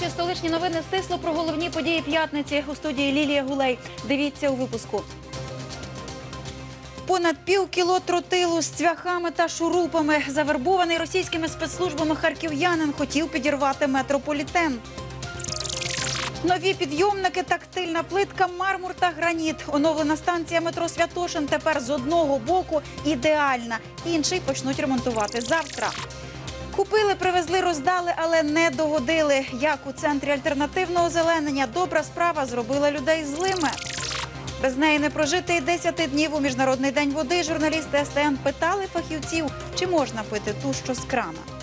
Ночі. Столичні новини стисло про головні події п'ятниці у студії Лілія Гулей. Дивіться у випуску. Понад пів кіло тротилу з цвяхами та шурупами. Завербований російськими спецслужбами харків'янин хотів підірвати метрополітен. Нові підйомники, тактильна плитка, мармур та граніт. Оновлена станція метро Святошин тепер з одного боку ідеальна. Інший почнуть ремонтувати завтра. Купили, привезли, роздали, але не догодили. Як у центрі альтернативного озеленення добра справа зробила людей злими. Без неї не прожити і 10 днів у міжнародний день води. Журналісти СТН питали фахівців, чи можна пити ту, що з крана.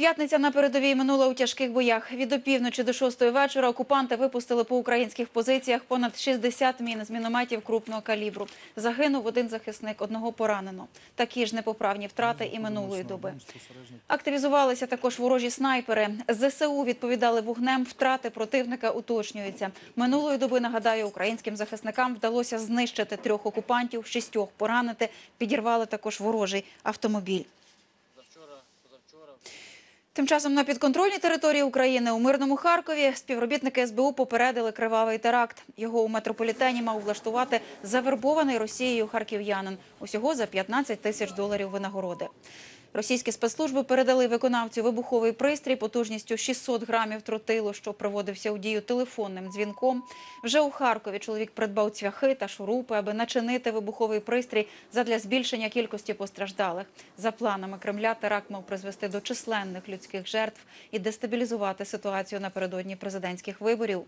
П'ятниця на передовій минула у тяжких боях. Від опівночі до шостої вечора окупанти випустили по українських позиціях понад 60 мін з мінометів крупного калібру. Загинув один захисник, одного поранено. Такі ж непоправні втрати і минулої доби. Активізувалися також ворожі снайпери. ЗСУ відповідали вогнем. Втрати противника уточнюються. Минулої доби, нагадаю, українським захисникам вдалося знищити трьох окупантів, шістьох поранити. Підірвали також ворожий автомобіль. Тим часом на підконтрольній території України у мирному Харкові співробітники СБУ попередили кривавий теракт. Його у метрополітені мав влаштувати завербований Росією харків'янин. Усього за 15 тисяч доларів винагороди. Російські спецслужби передали виконавцю вибуховий пристрій потужністю 600 грамів тротилу, що проводився у дію телефонним дзвінком. Вже у Харкові чоловік придбав цвяхи та шурупи, аби начинити вибуховий пристрій задля збільшення кількості постраждалих. За планами Кремля теракт мав призвести до численних людських жертв і дестабілізувати ситуацію напередодні президентських виборів.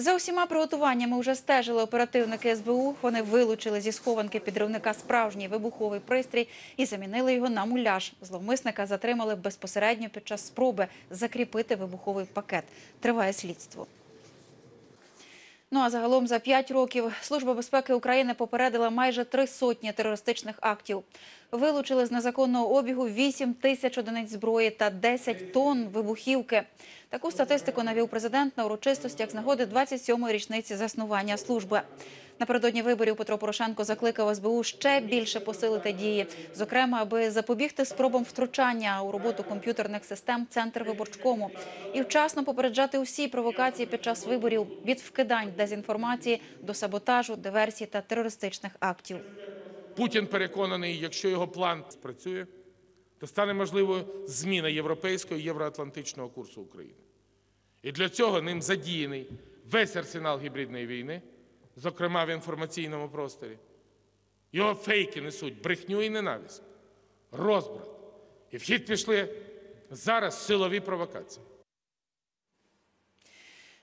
За усіма приготуваннями вже стежили оперативники СБУ. Вони вилучили зі схованки підривника справжній вибуховий пристрій і замінили його на муляж. Зловмисника затримали безпосередньо під час спроби закріпити вибуховий пакет. Триває слідство. Ну а загалом за п'ять років Служба безпеки України попередила майже три сотні терористичних актів. Вилучили з незаконного обігу 8 тисяч одиниць зброї та 10 тонн вибухівки. Таку статистику навів президент на урочистостях з нагоди 27-ї річниці заснування служби. Напередодні виборів Петро Порошенко закликав СБУ ще більше посилити дії, зокрема, аби запобігти спробам втручання у роботу комп'ютерних систем Центр виборчкому і вчасно попереджати усі провокації під час виборів від вкидань дезінформації до саботажу, диверсій та терористичних актів. Путін переконаний, якщо його план спрацює, то стане можливою зміна європейського і євроатлантичного курсу України. І для цього ним задіяний весь арсенал гібридної війни, зокрема в інформаційному просторі. Його фейки несуть брехню і ненависть, розбрат. І в хід пішли зараз силові провокації.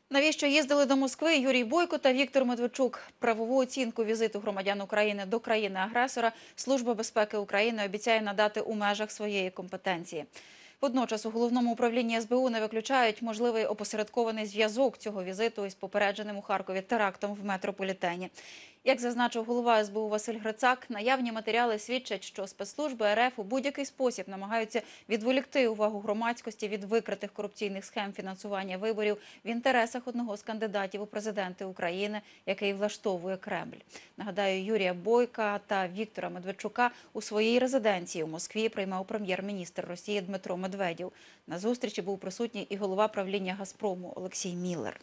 Навіщо їздили до Москви Юрій Бойко та Віктор Медведчук? Правову оцінку візиту громадян України до країни-агресора Служба безпеки України обіцяє надати у межах своєї компетенції. Водночас у головному управлінні СБУ не виключають можливий опосередкований зв'язок цього візиту із попередженим у Харкові терактом в метрополітені. Як зазначив голова СБУ Василь Грицак, наявні матеріали свідчать, що спецслужби РФ у будь-який спосіб намагаються відволікти увагу громадськості від викритих корупційних схем фінансування виборів в інтересах одного з кандидатів у президенти України, який влаштовує Кремль. Нагадаю, Юрія Бойка та Віктора Медведчука у своїй резиденції у Москві приймав прем'єр-міністр Росії Дмитро Медведєв. На зустрічі був присутній і голова правління Газпрому Олексій Міллер.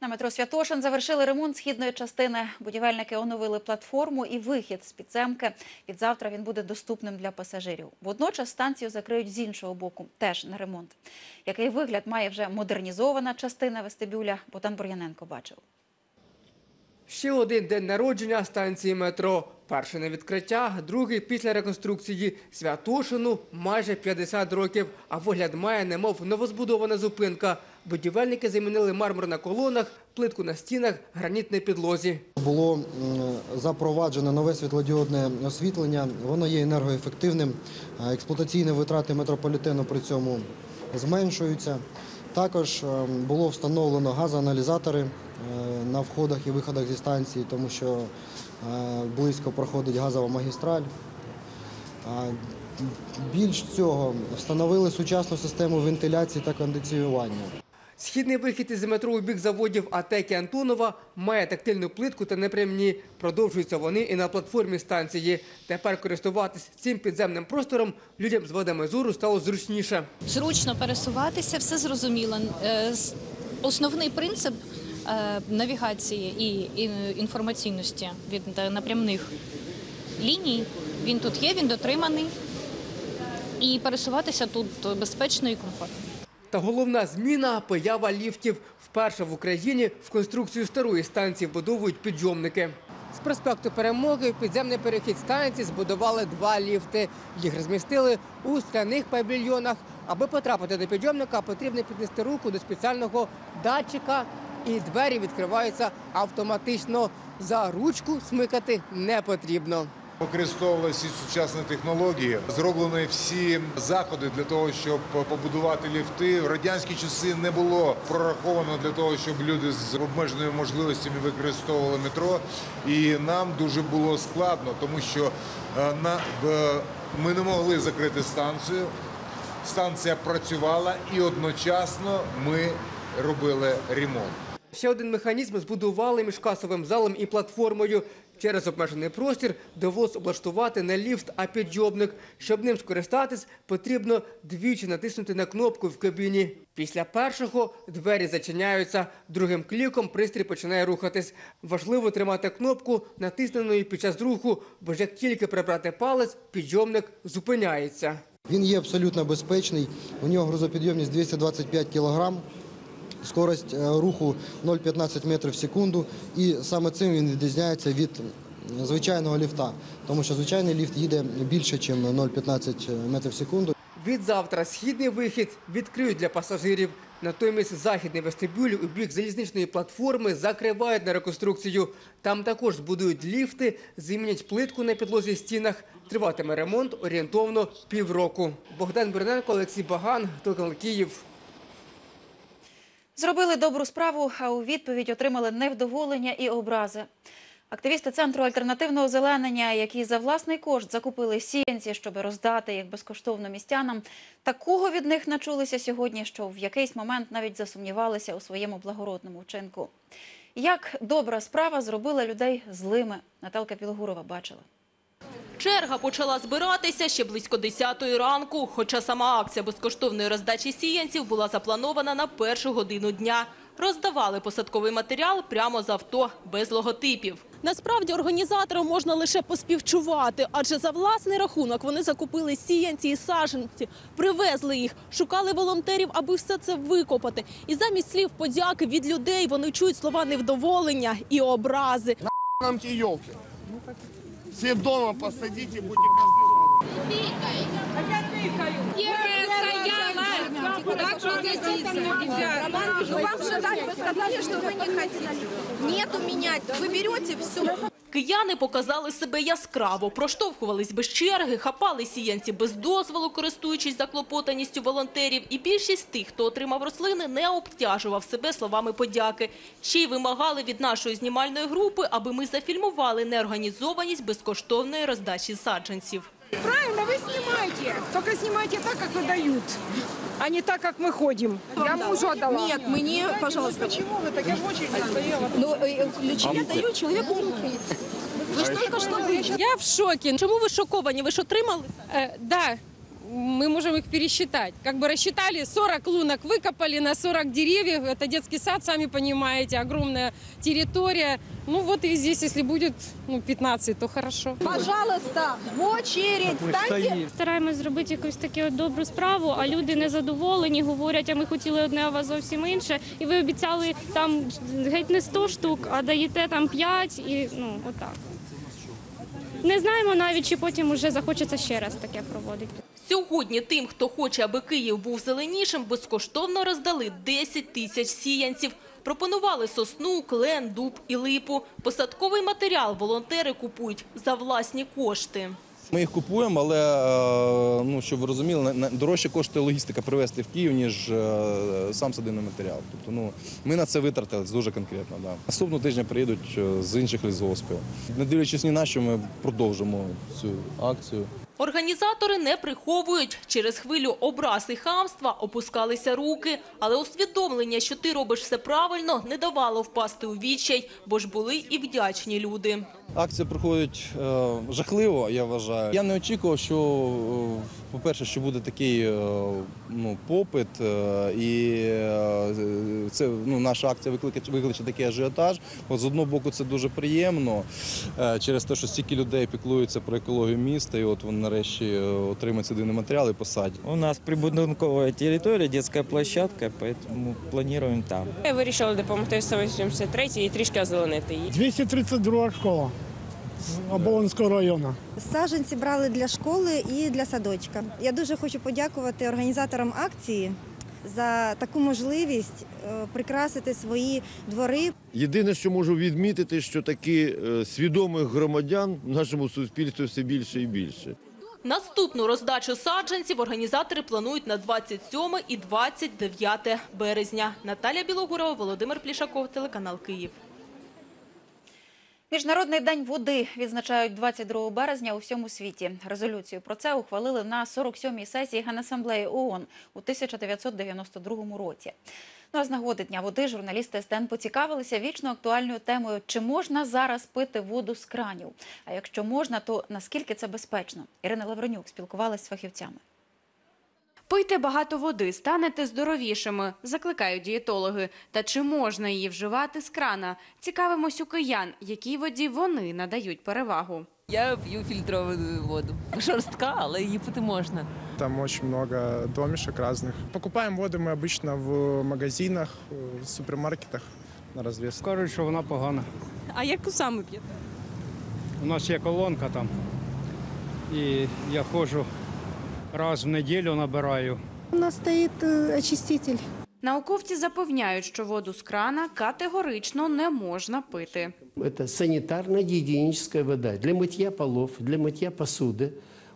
На метро Святошин завершили ремонт східної частини. Будівельники оновили платформу і вихід з підземки. Від завтра він буде доступним для пасажирів. Водночас станцію закриють з іншого боку, теж на ремонт. Який вигляд має вже модернізована частина вестибюля, Богдан Бур'яненко бачив. Ще один день народження станції метро. Перший на відкриття, другий після реконструкції. Святошину майже 50 років, а вигляд має немов новозбудована зупинка. Будівельники замінили мармур на колонах, плитку на стінах, граніт на підлозі. Було запроваджено нове світлодіодне освітлення. Воно є енергоефективним. Експлуатаційні витрати метрополітену при цьому зменшуються. Також е, було встановлено газоаналізатори на входах і виходах зі станції, тому що е, близько проходить газова магістраль. Більш цього, встановили сучасну систему вентиляції та кондиціювання. Східний вихід із метро у бік заводів Атеки Антонова має тактильну плитку та непрямні. Продовжуються вони і на платформі станції. Тепер користуватись цим підземним простором людям з вадами зору стало зручніше. зручно пересуватися, все зрозуміло. Е, Основний принцип е, навігації і інформаційності від е, напрямних ліній він тут є, він дотриманий. І пересуватися тут безпечно і комфортно. Та головна зміна – поява ліфтів. Вперше в Україні в конструкцію старої станції вбудовують підйомники. З проспекту Перемоги в підземний перехід станції збудували два ліфти. Їх розмістили у скляних павільйонах. Аби потрапити до підйомника, потрібно піднести руку до спеціального датчика, і двері відкриваються автоматично. За ручку смикати не потрібно. Використовувалися сучасні технології, зроблені всі заходи для того, щоб побудувати ліфти. В радянські часи не було прораховано для того, щоб люди з обмеженими можливостями використовували метро. І нам дуже було складно, тому що е, на ми не могли закрити станцію. Станція працювала і одночасно ми робили ремонт. Ще один механізм збудували між касовим залом і платформою. Через обмежений простір довелось облаштувати не ліфт, а підйомник. Щоб ним скористатись, потрібно двічі натиснути на кнопку в кабіні. Після першого двері зачиняються. Другим кліком пристрій починає рухатись. Важливо тримати кнопку, натисненою під час руху, бо ж як тільки прибрати палець, підйомник зупиняється. Він є абсолютно безпечний. У нього грузопідйомність 225 кг, скорость е, руху 0,15 метрів в секунду. І саме цим він відрізняється від е, звичайного ліфта, тому що звичайний ліфт їде більше, ніж 0,15 метрів в секунду. Від завтра східний вихід відкриють для пасажирів. Натомість західний вестибюль у бік залізничної платформи закривають на реконструкцію. Там також збудують ліфти, змінять плитку на підлозі стінах. Триватиме ремонт орієнтовно півроку. Богдан Берненко, Олексій Баган, телеканал Київ. Зробили добру справу, а у відповідь отримали невдоволення і образи. Активісти центру альтернативного озеленення, які за власний кошт закупили сіянці, щоб роздати їх безкоштовно містянам, такого від них начулися сьогодні, що в якийсь момент навіть засумнівалися у своєму благородному вчинку. Як добра справа зробила людей злими, Наталка Білогурова бачила. Черга почала збиратися ще близько 10-ї ранку, хоча сама акція безкоштовної роздачі сіянців була запланована на першу годину дня. Роздавали посадковий матеріал прямо з авто, без логотипів. Насправді організаторам можна лише поспівчувати, адже за власний рахунок вони закупили сіянці і саджанці, привезли їх, шукали волонтерів, аби все це викопати. І замість слів подяки від людей вони чують слова невдоволення і образи. нам те елки. Все дома посадите, будете каждый Вам же дали, вы сказали, что вы не хотите. Нету менять. Вы берете все. Кияни показали себе яскраво, проштовхувались без черги, хапали сіянці без дозволу, користуючись заклопотаністю волонтерів. І більшість тих, хто отримав рослини, не обтяжував себе словами подяки. Ще й вимагали від нашої знімальної групи, аби ми зафільмували неорганізованість безкоштовної роздачі саджанців. Правильно, вы снимайте. Только снимайте так, как выдают, а не так, как мы ходим. Я мужу отдала. Нет, мне, пожалуйста. Почему вы так? Я же очень стояла. Ну, э, ключи я даю человеку в руки. Вы же только что говорили. Я в шокі. Чому ви шоковані? Ви ж отримали? Э, да, мы можем их пересчитать. Как бы рассчитали, 40 лунок выкопали на 40 деревьев. Это детский сад, сами понимаете, огромная территория. Ну вот и здесь, если будет ну, 15, то хорошо. Пожалуйста, в очередь станьте. Стараємось зробити якусь таку от добру справу, а люди незадоволені, говорять, а ми хотіли одне, а у вас зовсім інше. І ви обіцяли там геть не 100 штук, а даєте там 5 і ну отак. Не знаємо навіть, чи потім уже захочеться ще раз таке проводити. Сьогодні тим, хто хоче, аби Київ був зеленішим, безкоштовно роздали 10 тисяч сіянців. Пропонували сосну, клен, дуб і липу. Посадковий матеріал волонтери купують за власні кошти. Ми їх купуємо, але е, ну щоб ви розуміли, дорожче коштує логістика привезти в Київ, ніж е, сам садивний матеріал. Тобто, ну ми на це витратились дуже конкретно. Да. Наступного тижня приїдуть е, з інших лісгоспів. Не дивлячись ні на що, ми продовжимо цю акцію. Організатори не приховують. Через хвилю образ і хамства опускалися руки. Але усвідомлення, що ти робиш все правильно, не давало впасти у відчай, бо ж були і вдячні люди. Акція проходить е, жахливо, я вважаю. Я не очікував, що, е, по-перше, що буде такий е, ну, попит, е, і е, це ну, наша акція викличе, викличе такий ажіотаж. От з одного боку, це дуже приємно через те, що стільки людей піклуються про екологію міста, і от вони нарешті отримають цей матеріал і посадять. У нас прибудинкова територія, детська площадка, поэтому плануємо там. Я вирішила допомогти 183 і трішки озеленити її. 232 школа з Оболонського району. Саженці брали для школи і для садочка. Я дуже хочу подякувати організаторам акції за таку можливість е, прикрасити свої двори. Єдине, що можу відмітити, що таки е, свідомих громадян в нашому суспільстві все більше і більше. Наступну роздачу саджанців організатори планують на 27 і 29 березня. Наталя Білогурова, Володимир Плішаков, телеканал Київ. Міжнародний день води відзначають 22 березня у всьому світі. Резолюцію про це ухвалили на 47-й сесії Генасамблеї ООН у 1992 році. Ну а з нагоди Дня води журналісти СТН поцікавилися вічно актуальною темою, чи можна зараз пити воду з кранів? А якщо можна, то наскільки це безпечно? Ірина Лавронюк спілкувалася з фахівцями. Пийте багато води, станете здоровішими, закликають дієтологи. Та чи можна її вживати з крана? Цікавимось у киян, якій воді вони надають перевагу. Я п'ю фільтровану воду. Жорстка, але її пити можна. Там очень много домишек разных. Покупаем воду мы обычно в магазинах, в супермаркетах на развес. Кажуть, що вона погана. А яку саме п'єте? У нас є колонка там, і я ходжу раз в неділю набираю. У нас стоїть очиститель. Науковці запевняють, що воду з крана категорично не можна пити. Это санитарно-гигиеническая вода для мытья полов, для мытья посуды.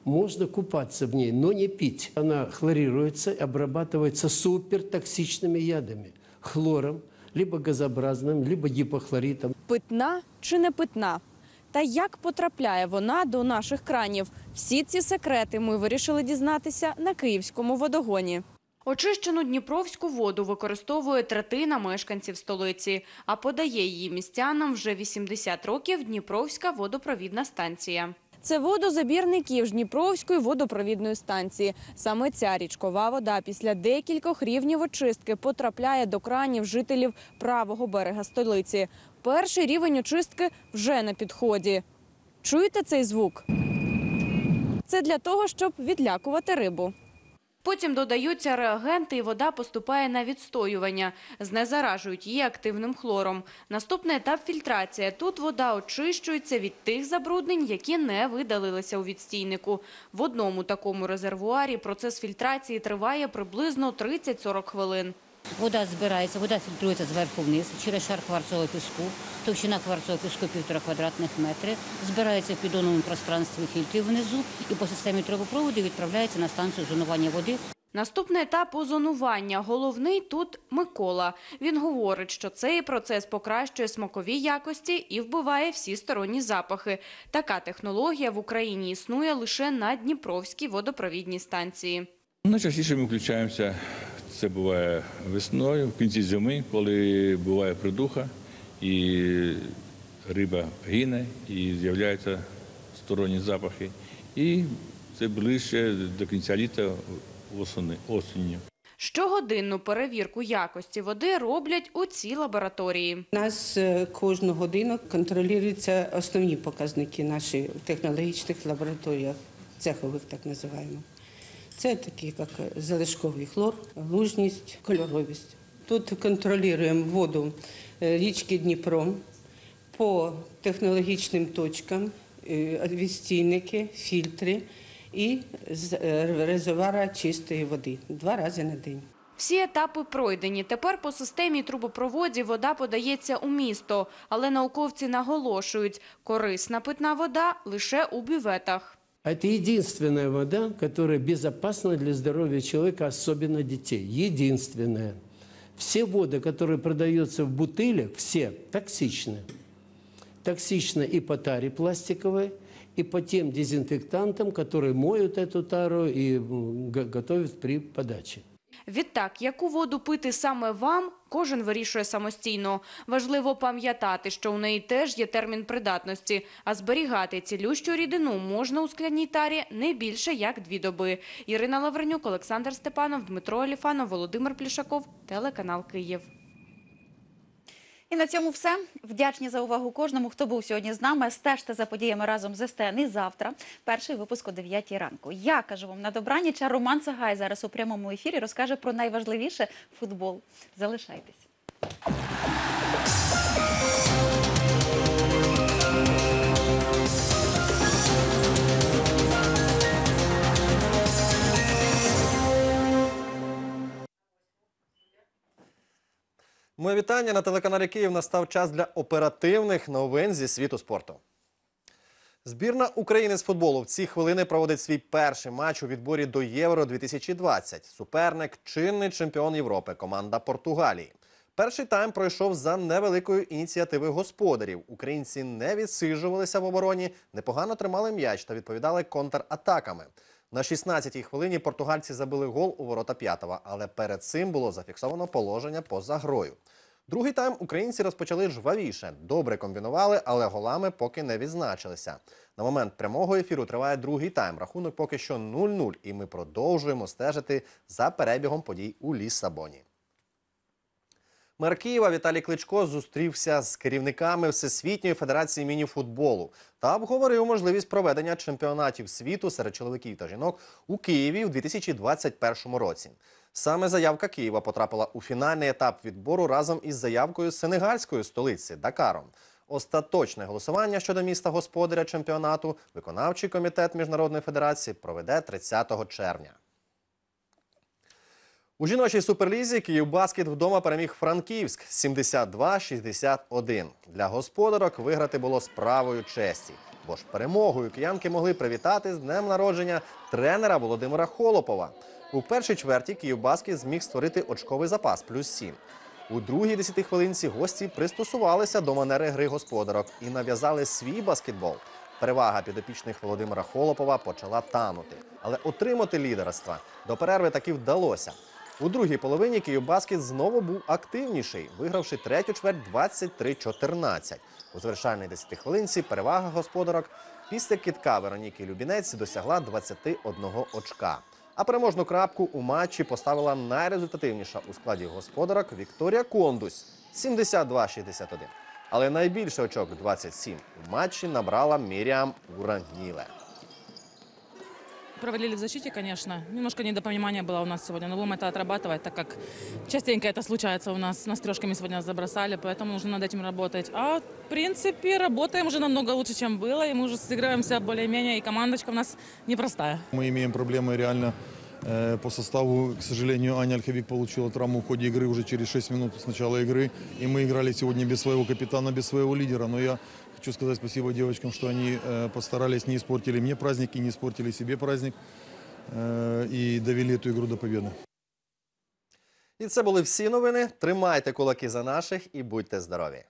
Можно купаться в ней, но не пить. Она хлорируется, обрабатывается супертоксичными ядами. Хлором, либо газообразным, либо гипохлоритом. Питна чи не питна? Та як потрапляє вона до наших кранів? Всі ці секрети ми вирішили дізнатися на київському водогоні. Очищену дніпровську воду використовує третина мешканців столиці, а подає її містянам вже 80 років Дніпровська водопровідна станція. Це водозабірний ків Дніпровської водопровідної станції. Саме ця річкова вода після декількох рівнів очистки потрапляє до кранів жителів правого берега столиці. Перший рівень очистки вже на підході. Чуєте цей звук? Це для того, щоб відлякувати рибу. Потім додаються реагенти, і вода поступає на відстоювання. Знезаражують її активним хлором. Наступний етап – фільтрація. Тут вода очищується від тих забруднень, які не видалилися у відстійнику. В одному такому резервуарі процес фільтрації триває приблизно 30-40 хвилин. Вода збирається, вода фільтрується зверху вниз через шар кварцового піску. Товщина кварцового піску півтора квадратних метри. Збирається в піддоновому пространстві фільтрів внизу і по системі трубопроводу відправляється на станцію зонування води. Наступний етап – озонування. Головний тут Микола. Він говорить, що цей процес покращує смакові якості і вбиває всі сторонні запахи. Така технологія в Україні існує лише на Дніпровській водопровідній станції. Найчастіше ми включаємося, це буває весною, в кінці зими, коли буває придуха, і риба гине, і з'являються сторонні запахи. І це ближче до кінця літа осінню. Щогодинну перевірку якості води роблять у цій лабораторії. У нас е, кожну годину контролюються основні показники наших технологічних лабораторіях, цехових так називаємо. Це такі, як залишковий хлор, лужність, кольоровість. Тут контролюємо воду е, річки Дніпро по технологічним точкам, е, відстійники, фільтри і з е, резервуара чистої води два рази на день. Всі етапи пройдені. Тепер по системі трубопроводів вода подається у місто. Але науковці наголошують, корисна питна вода лише у бюветах. Это единственная вода, которая безопасна для здоровья человека, особенно детей. Единственная. Все воды, которые продаются в бутылях, все токсичны. токсично и по таре пластиковой, и по тем дезинфектантам, которые моют эту тару и готовят при подаче. Відтак, яку воду пити саме вам, кожен вирішує самостійно. Важливо пам'ятати, що у неї теж є термін придатності, а зберігати цілющу рідину можна у скляній тарі не більше як дві доби. Ірина Лавренюк, Олександр Степанов, Дмитро Оліфанов, Володимир Плішаков, телеканал Київ. І на цьому все. Вдячні за увагу кожному, хто був сьогодні з нами. Стежте за подіями разом з СТН і завтра. Перший випуск о 9 ранку. Я кажу вам на добраніч, а Роман Сагай зараз у прямому ефірі розкаже про найважливіше футбол. Залишайтесь. Моє вітання на телеканалі Київ. Настав час для оперативних новин зі світу спорту. Збірна України з футболу в ці хвилини проводить свій перший матч у відборі до Євро 2020. Суперник чинний чемпіон Європи, команда Португалії. Перший тайм пройшов за невеликою ініціативи господарів. Українці не відсиджувалися в обороні, непогано тримали м'яч та відповідали контратаками. На 16-й хвилині португальці забили гол у ворота п'ятого, але перед цим було зафіксовано положення поза грою. Другий тайм українці розпочали жвавіше, добре комбінували, але голами поки не відзначилися. На момент прямого ефіру триває другий тайм. Рахунок поки що 0-0, і ми продовжуємо стежити за перебігом подій у Ліссабоні. Мер Києва Віталій Кличко зустрівся з керівниками Всесвітньої федерації мініфутболу та обговорив можливість проведення чемпіонатів світу серед чоловіків та жінок у Києві у 2021 році. Саме заявка Києва потрапила у фінальний етап відбору разом із заявкою сенегальської столиці Дакаром. Остаточне голосування щодо міста господаря чемпіонату виконавчий комітет міжнародної федерації проведе 30 червня. У жіночій суперлізі Київбаскет вдома переміг Франківськ 72-61. Для господарок виграти було справою честі. Бо ж перемогою киянки могли привітати з днем народження тренера Володимира Холопова. У першій чверті Київбаскет зміг створити очковий запас плюс 7. У другій десятихвилинці гості пристосувалися до манери гри господарок і нав'язали свій баскетбол. Перевага підопічних Володимира Холопова почала танути, але отримати лідерства до перерви таки вдалося. У другій половині Київбаскет знову був активніший, вигравши третю чверть 23-14. У завершальній 10 хвилинці перевага господарок після кітка Вероніки Любінець досягла 21 очка. А переможну крапку у матчі поставила найрезультативніша у складі господарок Вікторія Кондусь 72-61. Але найбільше очок 27 у матчі набрала Міріам Ураніле. Провалили в защите, конечно. Немножко недопонимания было у нас сегодня, но будем это отрабатывать, так как частенько это случается у нас. Нас трешками сегодня забросали, поэтому нужно над этим работать. А в принципе работаем уже намного лучше, чем было, и мы уже сыгрываемся более-менее, и командочка у нас непростая. Мы имеем проблемы реально э, по составу. К сожалению, Аня Ольховик получила травму в ходе игры уже через 6 минут с начала игры. И мы играли сегодня без своего капитана, без своего лидера. Но я хочу сказать спасибо девочкам, что они э, постарались, не испортили мне праздник и не испортили себе праздник. э, и довели эту игру до победы. І це були всі новини. Тримайте кулаки за наших і будьте здорові!